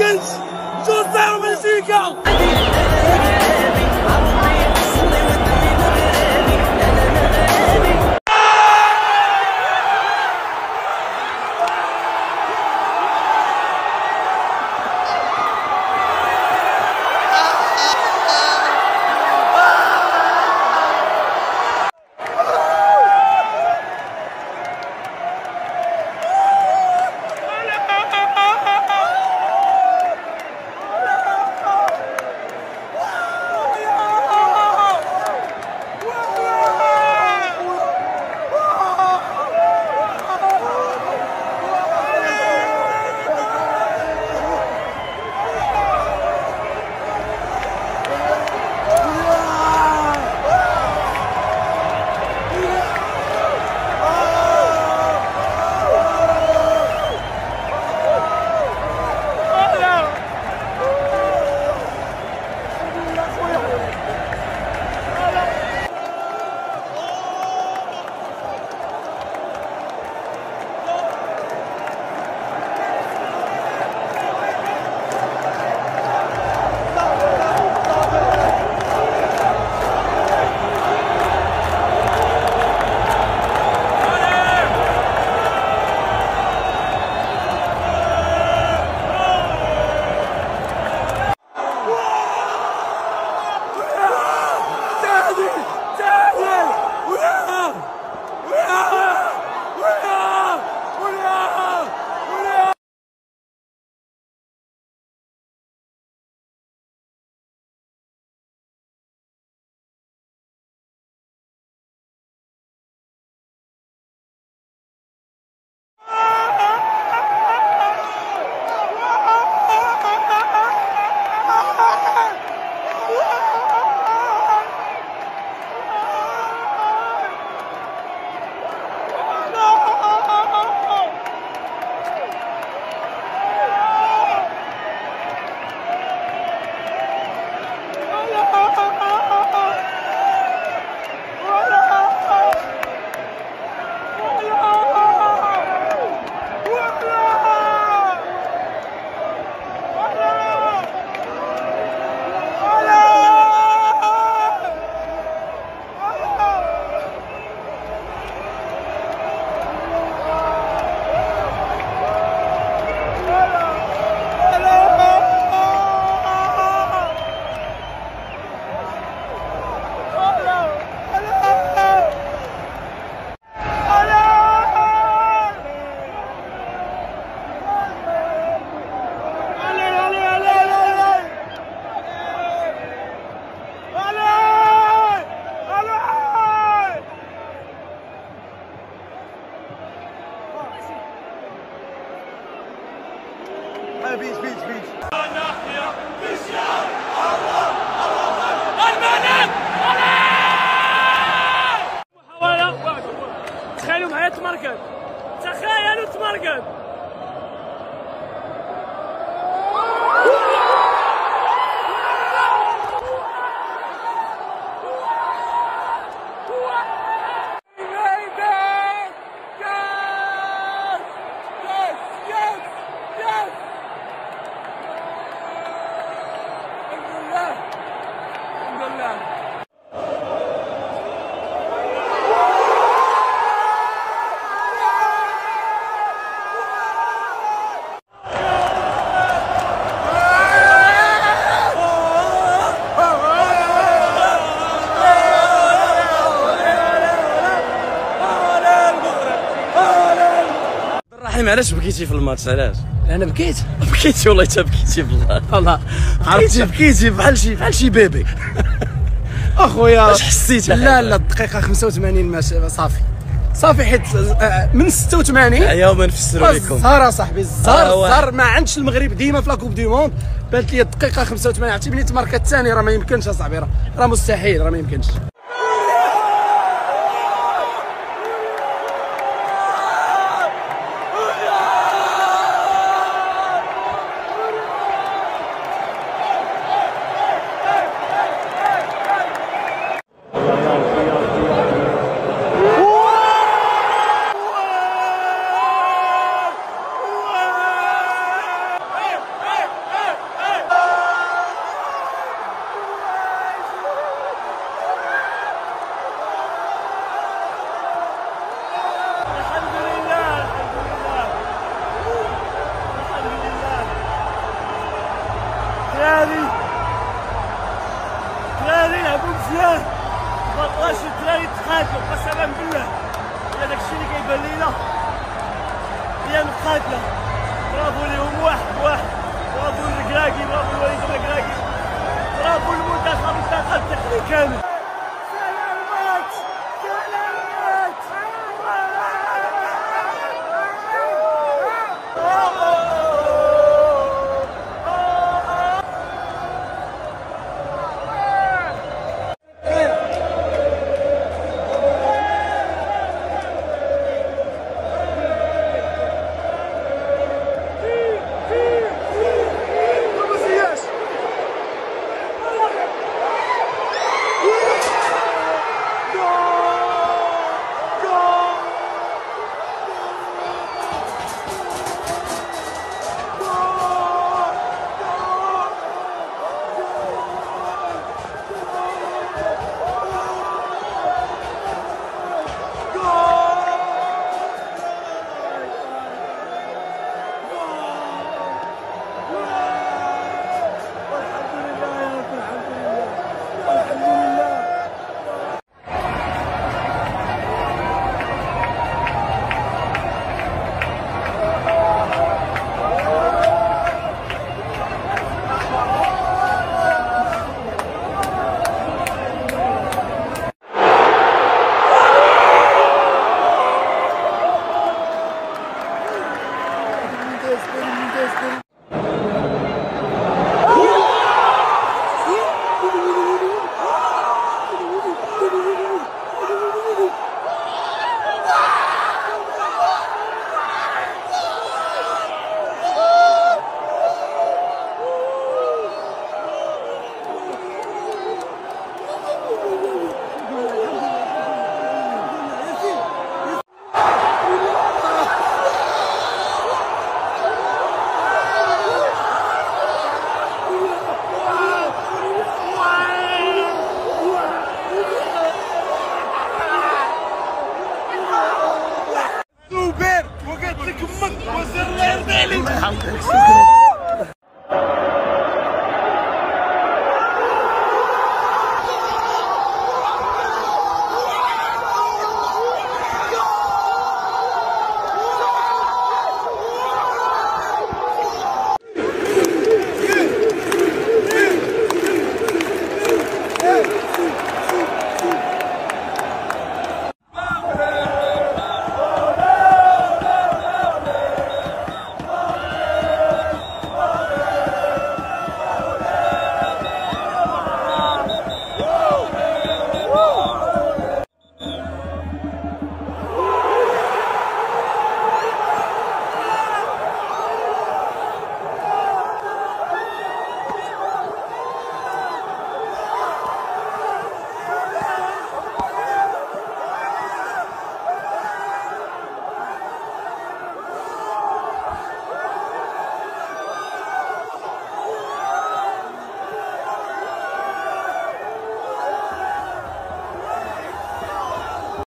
Americans! Just out of Mexico! فيج فيج ناحية مشيار الله الله الملك محاولة تخيلوا معايا تمركز تخيلوا تمركز علاش بكيتي في الماتش؟ علاش؟ أنا بكيت. بكيتي والله حتى بكيتي بالله والله. عرفتي؟ بكيتي بحال شي بحال شي bébé. أخويا. اش حسيت لا لا الدقيقة 85 ماشي صافي. صافي حيت آه، من 86 يا ما نفسروا لكم الزهر صاحبي الزهر آه، الزهر. ما عندش المغرب ديما في la coupe du monde. بانت لي الدقيقة 85 عرفتي بلي تماركا الثاني راه ما يمكنش اصاحبي راه مستحيل راه ما يمكنش. مزيان بطاش الدراري تقاتلوا. قسما بالله. ولا داكشي اللي كيبان لينا. هي مقاتله برافو ليهم. واحد واحد. برافو الركراكي برافو الوليد الركراكي برافو المنتخب التقني كامل.